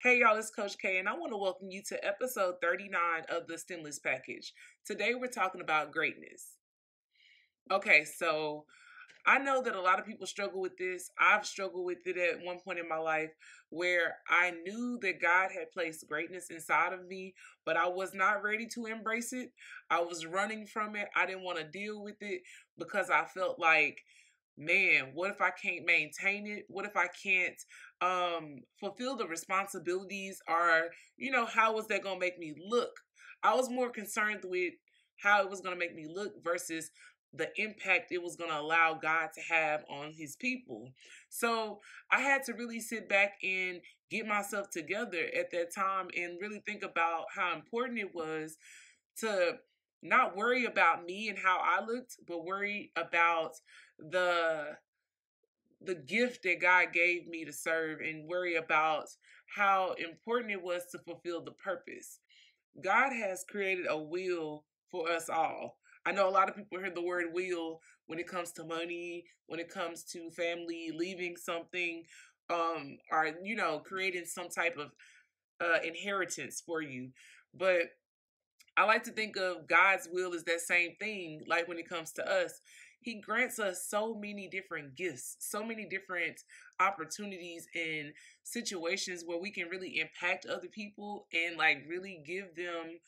Hey y'all, it's Coach K, and I want to welcome you to episode 39 of the Stimulus Package. Today we're talking about greatness. Okay, so I know that a lot of people struggle with this. I've struggled with it at one point in my life where I knew that God had placed greatness inside of me, but I was not ready to embrace it. I was running from it. I didn't want to deal with it because I felt like man, what if I can't maintain it? What if I can't um fulfill the responsibilities or you know how was that going to make me look? I was more concerned with how it was going to make me look versus the impact it was going to allow God to have on his people. So I had to really sit back and get myself together at that time and really think about how important it was to not worry about me and how I looked, but worry about the the gift that God gave me to serve and worry about how important it was to fulfill the purpose. God has created a will for us all. I know a lot of people hear the word will when it comes to money, when it comes to family, leaving something, um, or you know, creating some type of uh, inheritance for you. But I like to think of God's will as that same thing, like when it comes to us. He grants us so many different gifts, so many different opportunities and situations where we can really impact other people and like really give them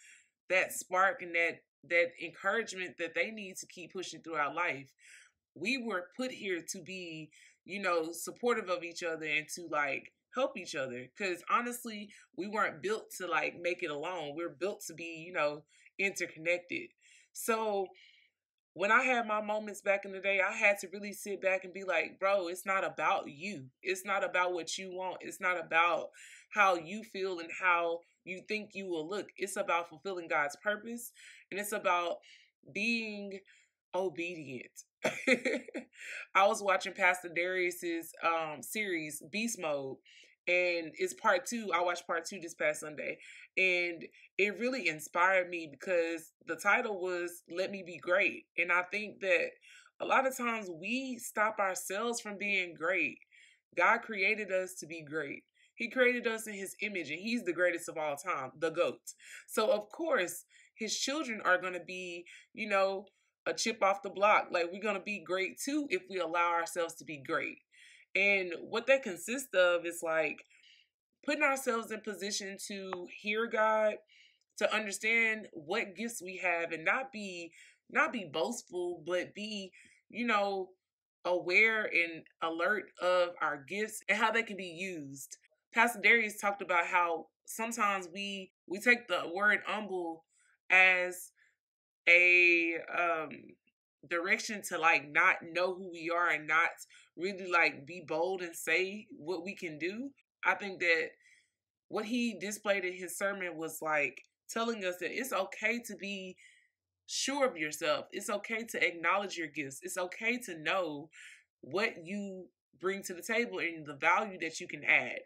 that spark and that that encouragement that they need to keep pushing throughout life. We were put here to be, you know, supportive of each other and to like help each other because honestly we weren't built to like make it alone we're built to be you know interconnected so when I had my moments back in the day, I had to really sit back and be like, bro, it's not about you. It's not about what you want. It's not about how you feel and how you think you will look. It's about fulfilling God's purpose and it's about being obedient. I was watching Pastor Darius's um, series Beast Mode and it's part two. I watched part two this past Sunday, and it really inspired me because the title was "Let Me Be Great," and I think that a lot of times we stop ourselves from being great. God created us to be great. He created us in His image, and He's the greatest of all time, the GOAT. So of course, His children are going to be, you know, a chip off the block. Like we're to be great too if we allow ourselves to be great. And what that consists of is like putting ourselves in position to hear God, to understand what gifts we have and not be not be boastful, but be, you know, aware and alert of our gifts and how they can be used. Pastor Darius talked about how sometimes we we take the word humble as a um direction to like not know who we are and not really like be bold and say what we can do. I think that what he displayed in his sermon was like telling us that it's okay to be sure of yourself. It's okay to acknowledge your gifts. It's okay to know what you bring to the table and the value that you can add.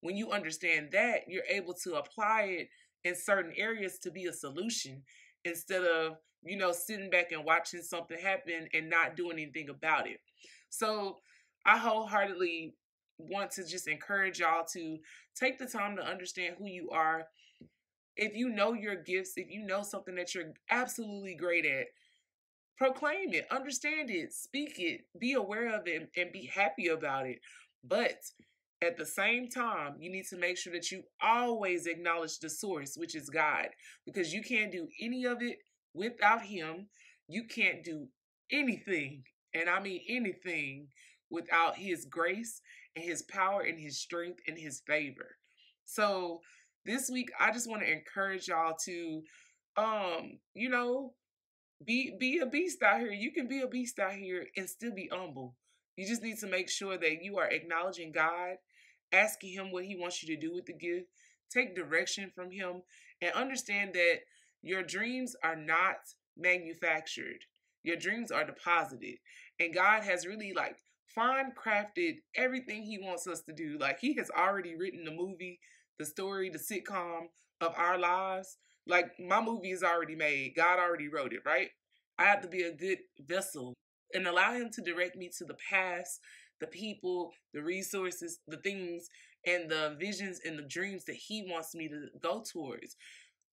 When you understand that, you're able to apply it in certain areas to be a solution instead of, you know, sitting back and watching something happen and not doing anything about it. So I wholeheartedly want to just encourage y'all to take the time to understand who you are. If you know your gifts, if you know something that you're absolutely great at, proclaim it, understand it, speak it, be aware of it, and be happy about it. But at the same time, you need to make sure that you always acknowledge the source, which is God, because you can't do any of it without Him. You can't do anything, and I mean anything, without His grace and His power and His strength and His favor. So this week, I just want to encourage y'all to, um, you know, be be a beast out here. You can be a beast out here and still be humble. You just need to make sure that you are acknowledging God, asking Him what He wants you to do with the gift, take direction from Him, and understand that your dreams are not manufactured. Your dreams are deposited. And God has really like fine crafted everything He wants us to do. Like He has already written the movie, the story, the sitcom of our lives. Like my movie is already made. God already wrote it, right? I have to be a good vessel and allow him to direct me to the past, the people, the resources, the things, and the visions and the dreams that He wants me to go towards.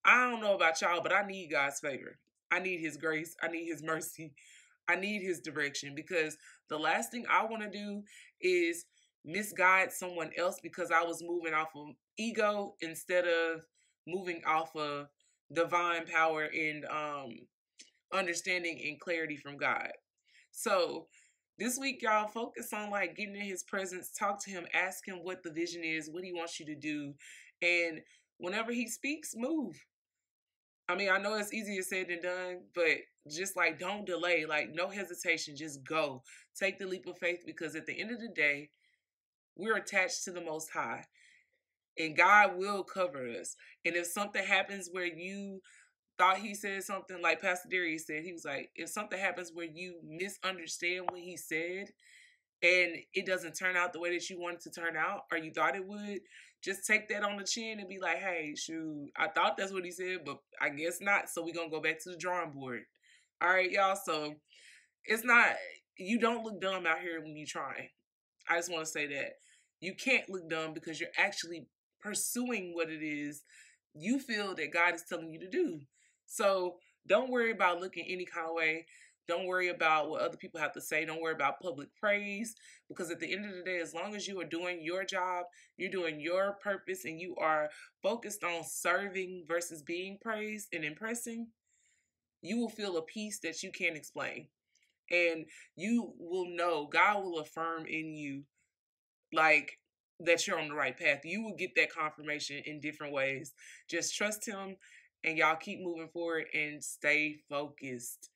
I don't know about y'all, but I need God's favor. I need His grace. I need His mercy. I need His direction because the last thing I want to do is misguide someone else because I was moving off of ego instead of moving off of divine power and um understanding and clarity from God. So this week, y'all focus on like getting in his presence, talk to him, ask him what the vision is, what he wants you to do. And whenever he speaks, move. I mean, I know it's easier said than done, but just like don't delay, like no hesitation, just go. Take the leap of faith because at the end of the day, we're attached to the Most High and God will cover us. And if something happens where you thought he said something like Pastor Darius said, he was like, if something happens where you misunderstand what he said and it doesn't turn out the way that you wanted to turn out or you thought it would, just take that on the chin and be like, hey, shoot, I thought that's what he said, but I guess not. So we're going to go back to the drawing board. All right, y'all. So it's not, you don't look dumb out here when you're trying. I just want to say that. You can't look dumb because you're actually pursuing what it is you feel that God is telling you to do. So don't worry about looking any kind of way. Don't worry about what other people have to say. Don't worry about public praise because at the end of the day, as long as you are doing your job, you're doing your purpose, and you are focused on serving versus being praised and impressing, you will feel a peace that you can't explain. And you will know, God will affirm in you, like, that you're on the right path. You will get that confirmation in different ways. Just trust Him and y'all keep moving forward and stay focused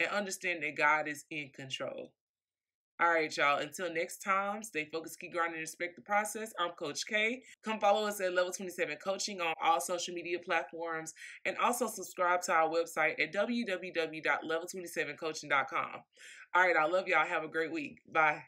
and understand that God is in control. All right, y'all. Until next time, stay focused, keep grinding, respect the process. I'm Coach K. Come follow us at Level 27 Coaching on all social media platforms and also subscribe to our website at www.level27coaching.com. All right, I love y'all. Have a great week. Bye.